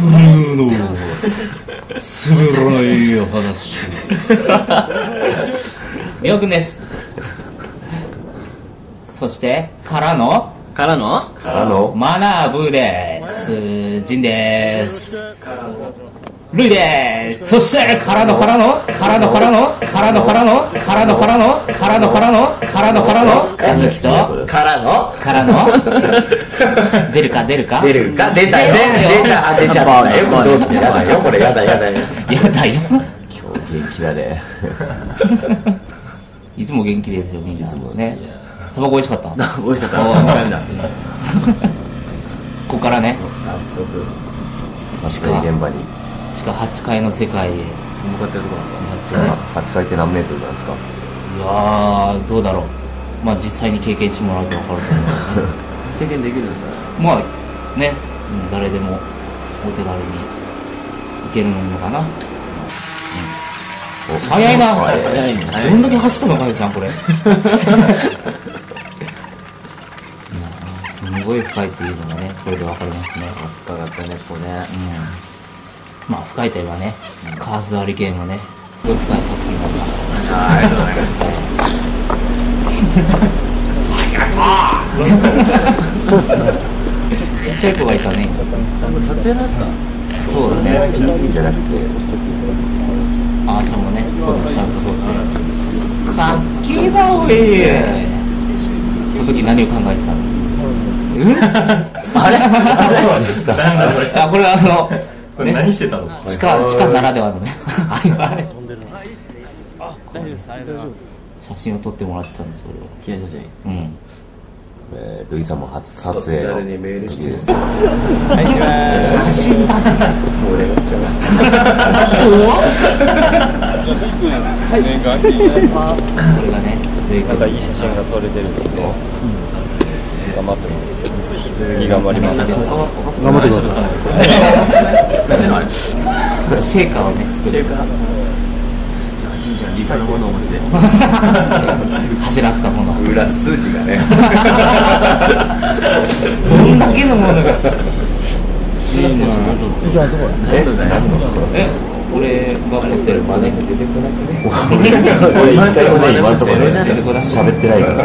ルの滑らない話。みおくんです。そしてからの？からの？からの。マナーブーです。ジンですルイですそしてからのからのからのからのからのからのからのからのからのからのからのからの和樹とからの？からの？出るか？出るか？出るか？出たよ。出た。あ出ちゃったよ。これどうするやだよこれ。やだやだよ。やだよ。今日元気だね。いつも元気ですよみんな。ね。タバコ美味しかった？美味しかった。お2回目だ。ここからね。早速撮影現場に地下8階の世界へ向かってるとこなんだ。8階8階って何メートルなんですか？いやーどうだろう。まあ実際に経験してもらうと分かると思うけどね。経験できるんですか？まあね、うん誰でもお手軽に行けるのかな、お早いな。早い早いね。早いどんだけ走ったのかいじゃんこれ。すごい深いっていうのがねこれで分かりますね。深かったねここね。うんまあ深いといえばね、カーズアリゲームねすごい深い作品がありました。ねありがとうござい。ますちっちゃい子がいたね。これ撮影なんですか？そうだね。じゃなくてアーシャもね。ここでちゃんと撮って。かっけえなおいこの時何を考えてたの？うん。あれ？あこれあのこれ何してたの？地下地下ならではのね。あれあれ。写真を撮ってもらってたんですよ記念写真。俺はえールイさんも初撮影の誰にメールして時です写真だってもう俺がっ。ちゃうこれがねレイ君いい写真が撮れてるんですね頑張って次頑張ります。頑張ってくださいシェーカーをね作るシェーカーじゃあちんちゃん立派なものをお持ちで走らすかこの裏数字がねどんだけのものがえ俺が持ってるマジック出てこなくね俺一回もね今んとこね喋ってないから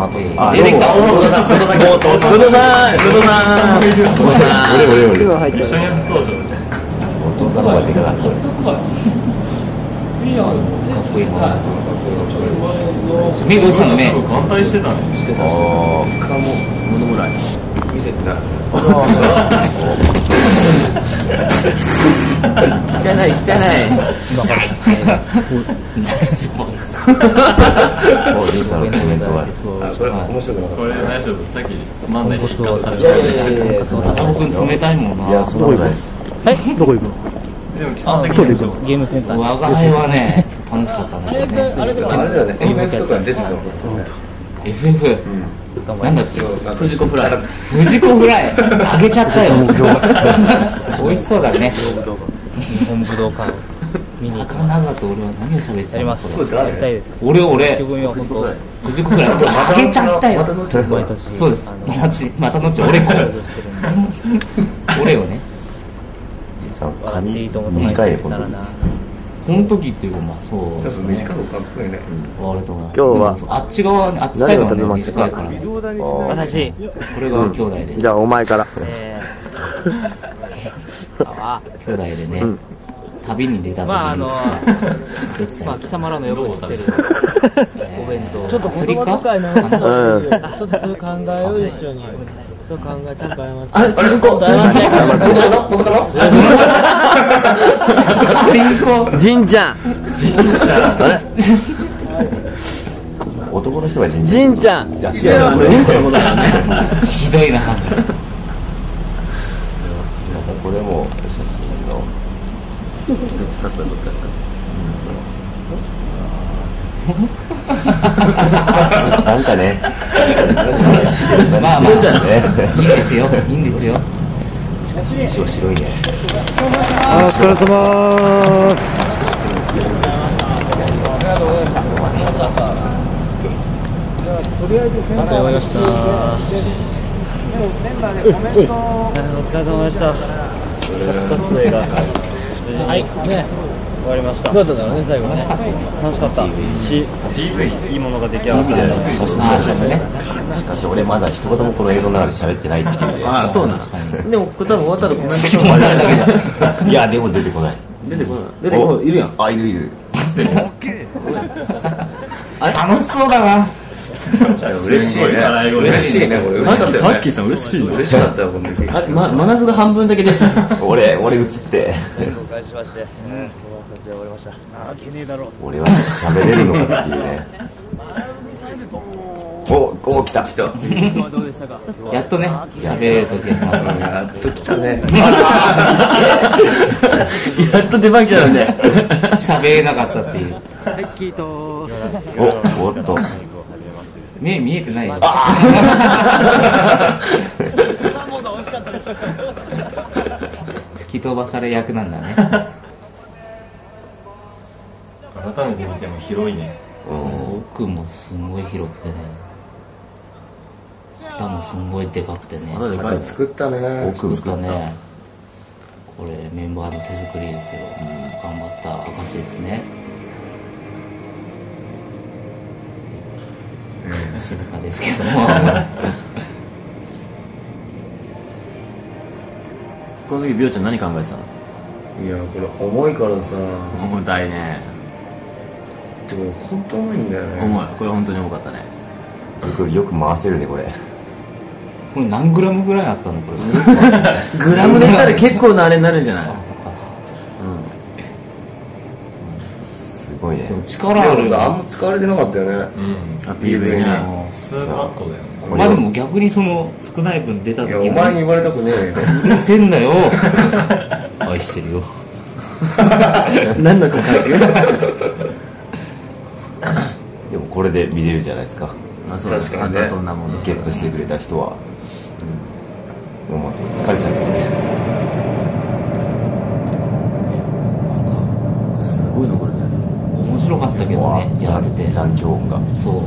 の後です。出てきた。大野さん佐藤さん。佐藤さん。佐藤さん佐藤さん俺俺俺一緒さやつ登場みた。いなんの方がでかかった。いいやんかっこいいなメイコさんのね眼帯してさねしてた。ああもうものぐさい見せてない汚い汚いナイスボイスあもうコメントがあこれ面白くなかっこれ大丈夫さっきつまんないで一貫されてた冷たいもんないやそん。なことないでも基本的にゲームセンター我が輩はね楽しかったねあれだよね MF とかに出てたの FF だっけ藤子フライ。藤子フライ。あげちゃったよ 美味しそうだね。日本武道館見に行長と俺は何を喋ってたの？俺俺。藤子フライ。あげちゃったよ。そうです。またまた後俺こ俺をね。じいさん髪短いねこの時ならなこの時っていうかまあそうですね。短くかっこいいね割とな今日はあっち側あっちサイドはね短いからね。私これが兄弟です。じゃあお前から。えー。あ兄弟でね旅に出た時まああのまあ貴様らのよく知ってるお弁当。ちょっと言葉遣い直した方がいいよ。ちょっとそれ考えよう一緒に。そう考えちゃんと謝って。あチャリンコチャリンコ元カノ元カノチャリンコじんちゃん。男の人が人じんちゃん。じゃあいや違うこれうんこのことだからね。ひどいな。またこれも写真の使ったどっかですかなんかね、まあまあ、いいですよ、いいんですよ。しかし、衣白いね。お疲れ様とりあえ、お疲れ様でした。メンバーでコメお疲れ様でした。はい、ね。終わりました。どうだったんだろうね最後ね。楽しかった。しいいものが出来上がったそうね。しかし俺まだ一言もこの映像の中で喋ってないっていう。ねああそうなん確かにでもこれ多分終わったらコメント突き飛ばされたけどいやでも出てこない。出てこない。出てこない。いるやん。あいるいる。楽しそうだな。嬉しいね。嬉しいねこれ。嬉しかったよね。タッキーさん嬉しい嬉しかったよこの時。あれ？ま学ぶが半分だけで俺俺映って。紹介しまして終わりました。俺は喋れるのかっていうね。おお来た。来 たやっとね。喋れる時が来ますよねやっと来たね。やっと出番来たのね。喋れなかったっていう。おおっと。目見えてないよ。突き飛ばされ役なんだね改めて見ても広いね。奥もすごい広くてね。肩もすごいでかくてね。肩作ったね。奥作ったね。これメンバーの手作りですよ、頑張った証ですね、静かですけども。この時ビオちゃん何考えてたの？いやこれ重いからさ。重たいねでも本当重いんだよね。重い。これ本当に重かったね。よくよく回せるねこれ。これ何グラムぐらいあったのこれ。グラムで言ったら結構なあれになるんじゃない？すごいね。でも力あるでもさあんま使われてなかったよね。あ PV ね数カットだよね。まあでも逆にその少ない分出たい時やお前に言われたくねえよ。うるせえんだよ。愛してるよ。何のか書いてる？でもこれで見れるじゃないですか。まあそうだ確かにね。あとはどんなもんだゲットしてくれた人は、うん、もう疲れちゃったね。すごいのこれね。面白かったけどね。やってて。残響音が。そう。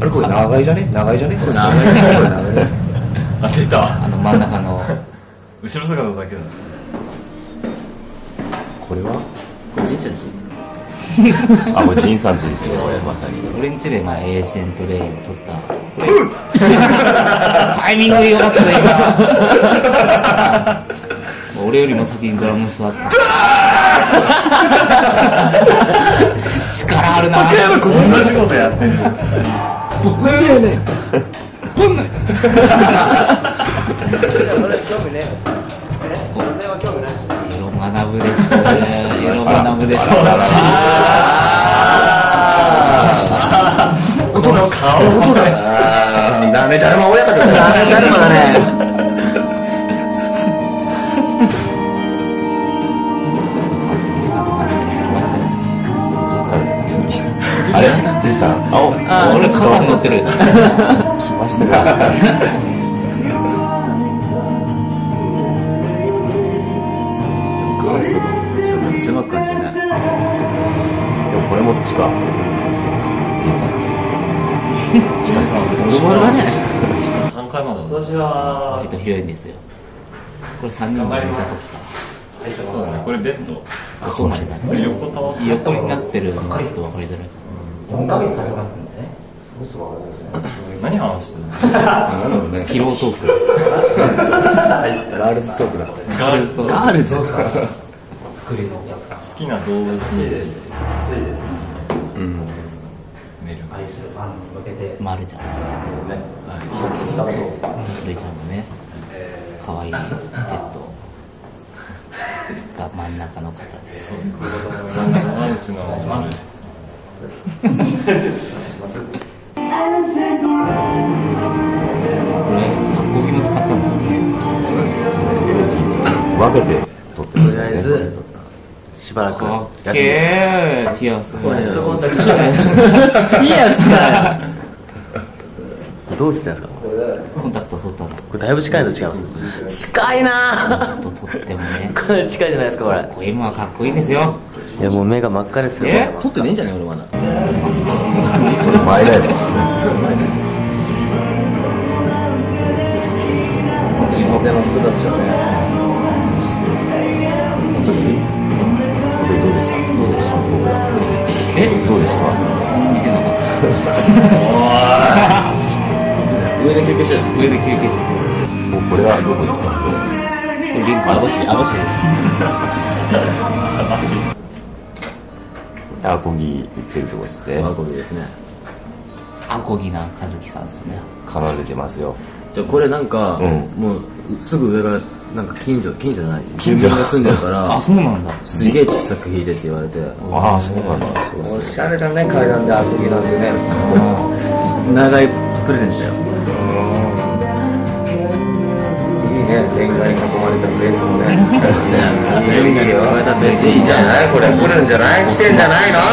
あれこれ長いじゃね？長いじゃね？これ長いねこれ長いね あ出た。あの真ん中の。後ろ姿だけだこれは？これちっちゃいち あこれ仁さんちですね。これまさに。俺んちでまあエーシェントレイを撮った。タイミング良かったね今。俺よりも先にドラム座って力あるな。同じことやってんの。エロ学ぶです音が顔。音ダメだるま親方だダメだるまだね。あれ？仁さんあ俺肩に乗ってる。来ましたか狭く感じるね。でもこれも地下仁さんち地下室ボロボロだね3回までだ割と広い。んですよこれ3人で見た時かそうだねこれベッドら音までなこれ横横になってるのがちょっと分かりづらい。4ヶ月ますんでね何話してんのキロトークガールズトークだガールズガールズ好きな動物について。メールまるちゃんです。けどるいちゃんのね可愛いペットが真ん中の方です。山内のマルです。これアコギも使ったんだよねエレキと分けて撮ってましたねとりあえずしばらくやってえピアスこれピアスか どうしてんですか？コンタクト取ったのこれだいぶ近いの違います。近いなと取ってもね。かなり近いじゃないですかこれ。こういうのはかっこいいんですよ。いやもう目が真っ赤ですよ。え？撮ってねえんじゃねえ俺まだ。撮る前だよこ手の人たちはね上で休憩して上で休憩してもうこれはどこですかこれリンク網走網走ですアコギ売ってるとこですねアコギですねアコギな和樹さんですね奏でてますよじゃあこれなんか、うんもうすぐ上がなんか近所近所じゃない近所。が住んでるから あそうなんだ。すげえ小さく弾いてって言われて。ああそうなんだ。おしゃれだね階段でアコギなんてね。長いプレゼントしたよいいねレンガに囲まれたベースもね。レンガに囲まれたベースいいじゃんないこれ来るんじゃない来てんじゃないの？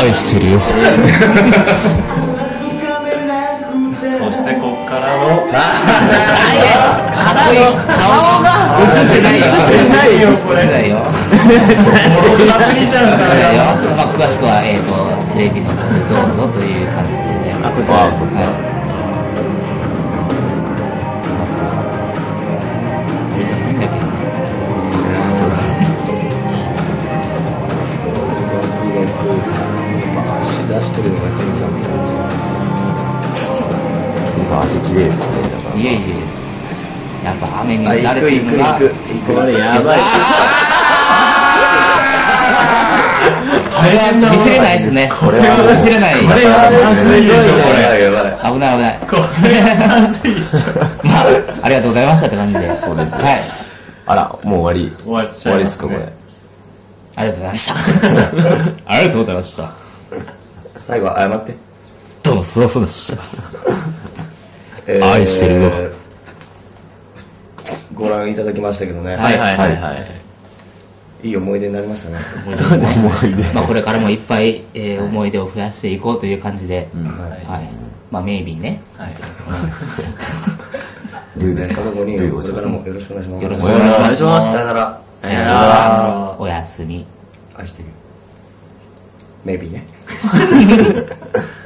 愛してるよ そしてこっからの。顔が映ってないよ。映ってないよ。これないよ。もう確認しちゃうからそうよ。まあ詳しくはえっとテレビの方でどうぞという感じでね。あこちら。はいな足綺麗ですねだから。いえいえ。やっぱ雨にれ行く行くてるのが行く行くこれやばい。それは見せれないですね。これは見せれない。これはまずいでしょこれ。危ない危ない。これはまずいっしょ。まあありがとうございましたって感じで。そうですね。はい。あらもう終わり。終わっち終わりでゃいますかこれ。ありがとうございました。ありがとうございました。最後は謝って。どうもすいませんでしたえー愛してる。よご覧いただきましたけどね、はいはいはいはい。い。い思い出になりましたね。思い出まあこれからもいっぱい、えー思い出を増やしていこうという感じで、はい。まあメイビーね。ルーです。かこれからもよろしくお願いします。よろしくお願いします。さよなら。さよなら。おやすみ。愛してるよ。maybe ね